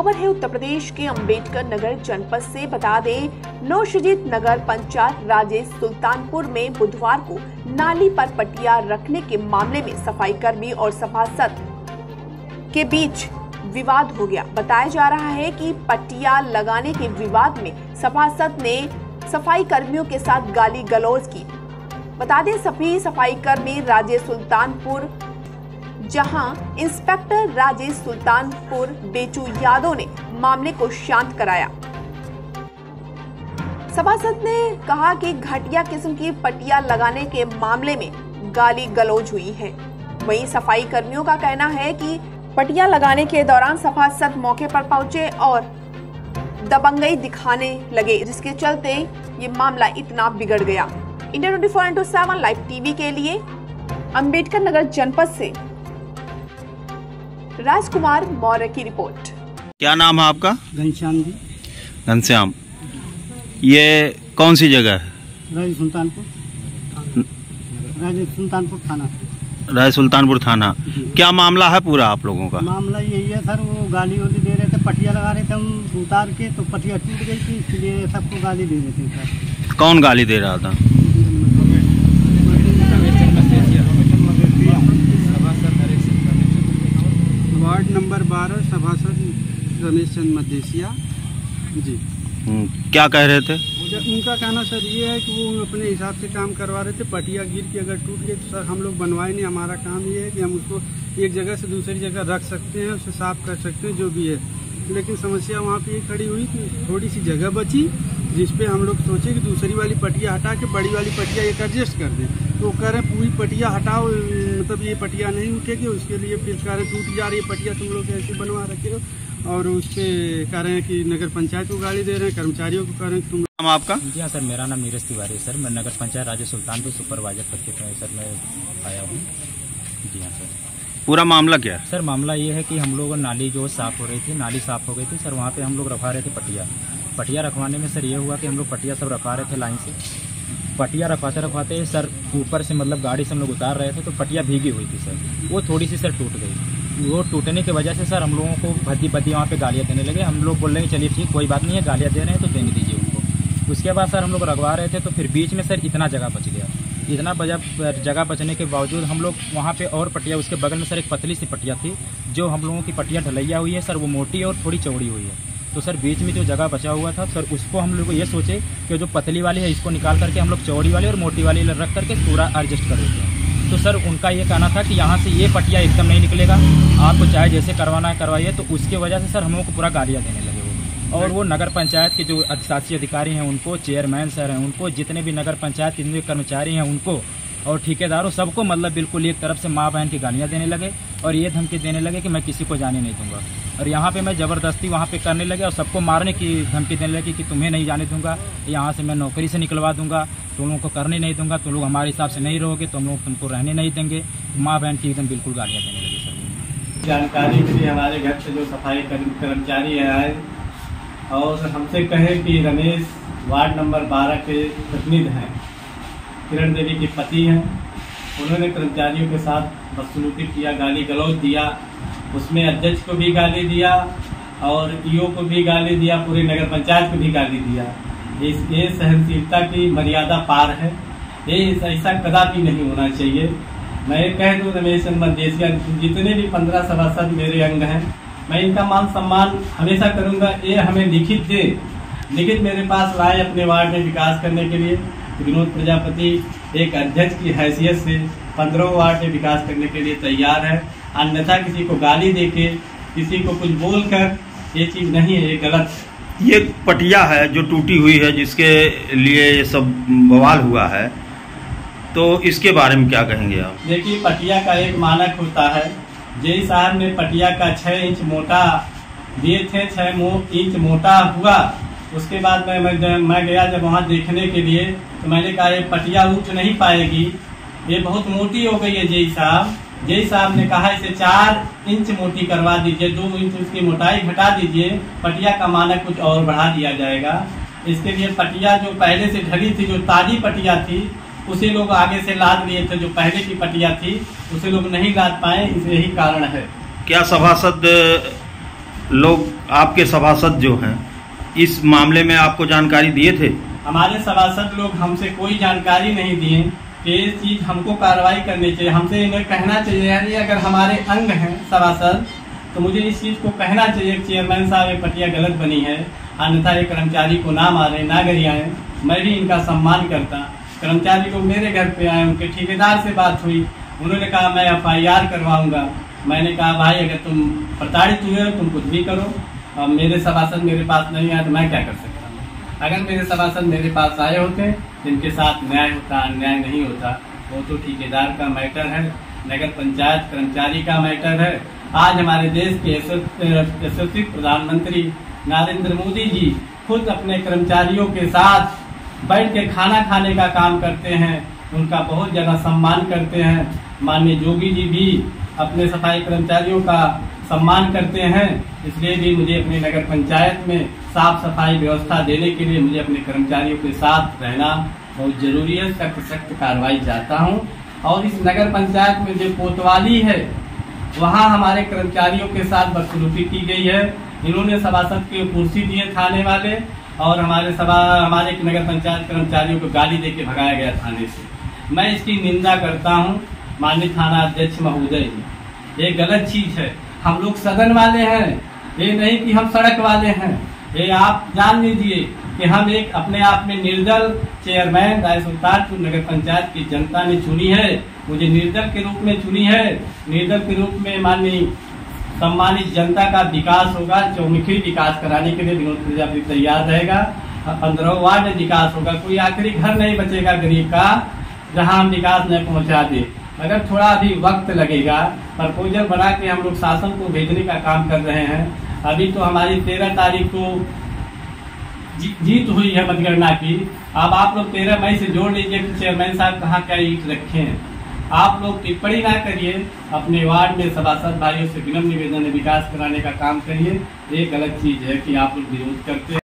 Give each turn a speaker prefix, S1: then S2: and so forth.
S1: खबर है, उत्तर प्रदेश के अंबेडकर नगर जनपद से बता दें, नौशजीत नगर पंचायत राजेश सुल्तानपुर में बुधवार को नाली पर पटिया रखने के मामले में सफ़ाई कर्मी और सभासद के बीच विवाद हो गया। बताया जा रहा है कि पटिया लगाने के विवाद में सभासद ने सफ़ाई कर्मियों के साथ गाली गलौज की। बता दें, सभी सफ़ाई कर्मी राजेश सुल्तानपुर जहाँ इंस्पेक्टर राजेश सुल्तानपुर बेचू यादव ने मामले को शांत कराया। सभासद ने कहा कि घटिया किस्म की पटिया लगाने के मामले में गाली गलौज हुई है। वहीं सफ़ाई कर्मियों का कहना है कि पटिया लगाने के दौरान सभासद मौके पर पहुँचे और दबंगई दिखाने लगे, जिसके चलते ये मामला इतना बिगड़ गया। India twenty four into seven live TV के लिए अंबेडकर नगर जनपद से राजकुमार मौर्य की रिपोर्ट।
S2: क्या नाम है आपका?
S3: घनश्याम जी।
S2: घनश्याम ये कौन सी जगह है?
S3: राज सुल्तानपुर। राज सुल्तानपुर थाना।
S2: राय सुल्तानपुर थाना। क्या मामला है पूरा आप लोगों का?
S3: मामला यही है सर वो गाली वाली दे रहे थे पटिया लगा रहे थे हम उतार के तो पटिया टूट गई थी इसलिए सबको गाली दे रहे थे सर।
S2: कौन गाली दे रहा था?
S4: वार्ड नंबर बारह सभासद रमेश चंद मदेशिया जी।
S2: हम्म, क्या कह रहे थे?
S4: उनका कहना सर ये है कि वो अपने हिसाब से काम करवा रहे थे पटिया गिर के अगर टूट गए तो सर हम लोग बनवाए नहीं हमारा काम ये है कि हम उसको एक जगह से दूसरी जगह रख सकते हैं उसे साफ़ कर सकते हैं जो भी है। लेकिन समस्या वहाँ पे ये खड़ी हुई कि थोड़ी सी जगह बची जिसपे हम लोग सोचे कि दूसरी वाली पटिया हटा के बड़ी वाली पटिया एक एडजस्ट कर दें। तो कह रहे हैं पूरी पटिया हटाओ मतलब ये पटिया नहीं उठेगी उसके लिए फिर कह रहे टूट जा रही है पटिया तुम लोग ऐसे बनवा रखे हो। और उस पर कह रहे हैं कि नगर पंचायत को गाड़ी दे रहे हैं कर्मचारियों को कह रहे हैं तुम
S2: नाम आपका?
S5: जी हाँ सर मेरा नाम नीरज तिवारी है सर। मैं नगर पंचायत राज्य सुल्तानपुर सुपरवाइजर पद के सर मैं आया हूँ। जी हाँ सर।
S2: पूरा मामला क्या है?
S5: सर मामला ये है कि हम लोग नाली जो साफ़ हो रही थी नाली साफ़ हो गई थी सर वहाँ पे हम लोग रखवा रहे थे पटिया। पटिया रखवाने में सर ये हुआ कि हम लोग पटिया सब रखवा रहे थे लाइन से। पटिया रखवाते रखवाते सर ऊपर से मतलब गाड़ी से हम लोग उतार रहे थे तो पटिया भीगी हुई थी सर। वो थोड़ी सी सर टूट गई। वो टूटने की वजह से सर हम लोगों को भद्दी भद्दी वहाँ पे गालियाँ देने लगे। हम लोग बोल रहे हैं चलिए ठीक, कोई बात नहीं है, गालियाँ दे रहे हैं तो देने दीजिए उनको। उसके बाद सर हम लोग रखवा रहे थे तो फिर बीच में सर इतना जगह बच गया। इतना बजा, जगह बचने के बावजूद हम लोग वहाँ पे और पटिया, उसके बगल में सर एक पतली सी पटिया थी, जो हम लोगों की पटिया ढलैया हुई है सर, वो मोटी और थोड़ी चौड़ी हुई है। तो सर बीच में जो जगह बचा हुआ था, सर उसको हम लोग ये सोचे कि जो पतली वाली है, इसको निकाल करके हम लोग चौड़ी वाली और मोटी वाली रख करके पूरा एडजस्ट कर देते हैं। तो सर उनका ये कहना था कि यहाँ से ये पटिया एकदम नहीं निकलेगा। आपको चाहे जैसे करवाना है, करवाइए तो उसके वजह से सर हम लोग को पूरा गालियाँ देने लगे और वो नगर पंचायत के जो शासी अधिकारी हैं, उनको चेयरमैन सर हैं, उनको जितने भी नगर पंचायत के कर्मचारी हैं, उनको और ठेकेदारों सबको मतलब बिल्कुल एक तरफ़ से माँ बहन की गालियाँ देने लगे और ये धमकी देने लगे कि मैं किसी को जाने नहीं दूँगा। और यहाँ पे मैं ज़बरदस्ती वहाँ पे करने लगे और सबको मारने की धमकी देने लगी कि तुम्हें नहीं जाने दूँगा, यहाँ से मैं नौकरी से निकलवा दूँगा, तुम लोगों को करने नहीं दूँगा, तुम लोग हमारे हिसाब से नहीं रहोगे, तुम लोग तुमको रहने नहीं देंगे। माँ बहन की एकदम बिल्कुल गालियाँ देने लगे सर।
S6: जानकारी के लिए हमारे घर से जो सफ़ाई कर्म- कर्मचारी आए और हमसे कहे कि रमेश वार्ड नंबर बारह के प्रतिनिधि हैं। किरण देवी के पति हैं। उन्होंने कर्मचारियों के साथ बदसलूकी किया, गाली गलौज दिया। उसमें अध्यक्ष को भी गाली दिया और ईओ को भी गाली दिया, पूरे नगर पंचायत को भी गाली दिया। इस ये सहनशीलता की मर्यादा पार है। ये ऐसा कदापि नहीं होना चाहिए। मैं कह दूँ, रमेश मदेशिया जितने भी पंद्रह सभासद मेरे अंग हैं, मैं इनका मान सम्मान हमेशा करूँगा। ये हमें लिखित दे। लिखित मेरे पास लाए अपने वार्ड में विकास करने के लिए। विनोद प्रजापति एक अध्यक्ष की हैसियत से पंद्रह वार्ड में विकास करने के लिए तैयार है। अन्यथा किसी को गाली देके किसी को कुछ बोलकर ये चीज़ नहीं है ये गलत
S2: ये पटिया है जो टूटी हुई है जिसके लिए ये सब बवाल हुआ है। तो इसके बारे में क्या कहेंगे आप?
S6: देखिए पटिया का एक मानक होता है जय साहब ने पटिया का छह इंच मोटा दिए थे मो, इंच मोटा हुआ उसके बाद मैं मैं, मैं गया जब वहाँ देखने के लिए तो मैंने कहा ये पटिया उठ नहीं पाएगी। ये बहुत मोटी हो गई है जय साहब। जय साहब ने कहा इसे चार इंच मोटी करवा दीजिए दो इंच उसकी मोटाई घटा दीजिए पटिया का मानक कुछ और बढ़ा दिया जाएगा। इसके लिए पटिया जो पहले से ढली थी जो ताजी पटिया थी उसे लोग आगे से लाद लिए थे जो पहले की पटिया थी उसे लोग नहीं लाद पाए इस यही कारण है।
S2: क्या सभासद लोग आपके सभासद जो हैं इस मामले में आपको जानकारी दिए थे?
S6: हमारे सभासद लोग हमसे कोई जानकारी नहीं दिए ये चीज़ हमको कार्रवाई करनी चाहिए। हमसे इन्हें कहना चाहिए, यानी अगर हमारे अंग हैं सभासद तो मुझे इस चीज़ को कहना चाहिए चेयरमैन साहब, ये पटिया गलत बनी है। अन्यथा ये कर्मचारी को ना मारे, ना गरियाएँ मैं भी इनका सम्मान करता। कर्मचारी लोग मेरे घर पे आए, उनके ठेकेदार से बात हुई। उन्होंने कहा, मैं एफ़ आई आर करवाऊँगा। मैंने कहा, भाई, अगर तुम प्रताड़ित हुए हो, तुम कुछ भी करो। मेरे सभासद मेरे पास नहीं आए तो मैं क्या कर सकता हूँ? अगर मेरे सभासद मेरे पास आए होते, जिनके साथ न्याय होता, अन्याय नहीं होता, वो तो ठेकेदार का मैटर है, नगर पंचायत कर्मचारी का मैटर है। आज हमारे देश के यशस्वी प्रधानमंत्री नरेंद्र मोदी जी खुद अपने कर्मचारियों के साथ बैठ के खाना खाने का काम करते हैं, उनका बहुत ज़्यादा सम्मान करते हैं। माननीय जोगी जी भी अपने सफ़ाई कर्मचारियों का सम्मान करते हैं, इसलिए भी मुझे अपने नगर पंचायत में साफ़ सफ़ाई व्यवस्था देने के लिए मुझे अपने कर्मचारियों के साथ रहना बहुत ज़रूरी है, सख्त सख्त कार्रवाई चाहता हूँ। और इस नगर पंचायत में जो कोतवाली है, वहाँ हमारे कर्मचारियों के साथ बदसलूकी की गई है। इन्होंने सभासद की कुर्सी दिए थाने वाले और हमारे सभा, हमारे नगर पंचायत कर्मचारियों को गाली दे के भगाया गया थाने से। मैं इसकी निंदा करता हूँ, माननीय थाना अध्यक्ष महोदय ये गलत चीज़ है। हम लोग सदन वाले हैं। ये नहीं कि हम सड़क वाले हैं। ये आप जान लीजिए कि हम एक अपने आप में निर्दल चेयरमैन राय सुल्तानपुर नगर पंचायत की जनता ने चुनी है। मुझे निर्दल के रूप में चुनी है। निर्दल के रूप में माननीय सम्मानित जनता का विकास होगा, चौमुखी विकास कराने के लिए विनोद प्रजापति तैयार रहेगा। पंद्रह वार्ड विकास होगा। कोई आखिरी घर नहीं बचेगा गरीब का, जहाँ हम विकास नहीं पहुँचा दे। अगर थोड़ा अभी वक्त लगेगा प्रपोजल बना के हम लोग शासन को भेजने का काम कर रहे हैं। अभी तो हमारी तेरह तारीख को जीत हुई है मतगणना की। अब आप लोग तेरह मई से जोड़ लीजिए कि चेयरमैन साहब कहाँ क्या ईट रखे हैं। आप लोग टिप्पणी ना करिए, अपने वार्ड में सभासद भाइयों से विनम्र निवेदन विकास कराने का काम करिए। ये गलत चीज़ है कि आप लोग विरोध करते हैं।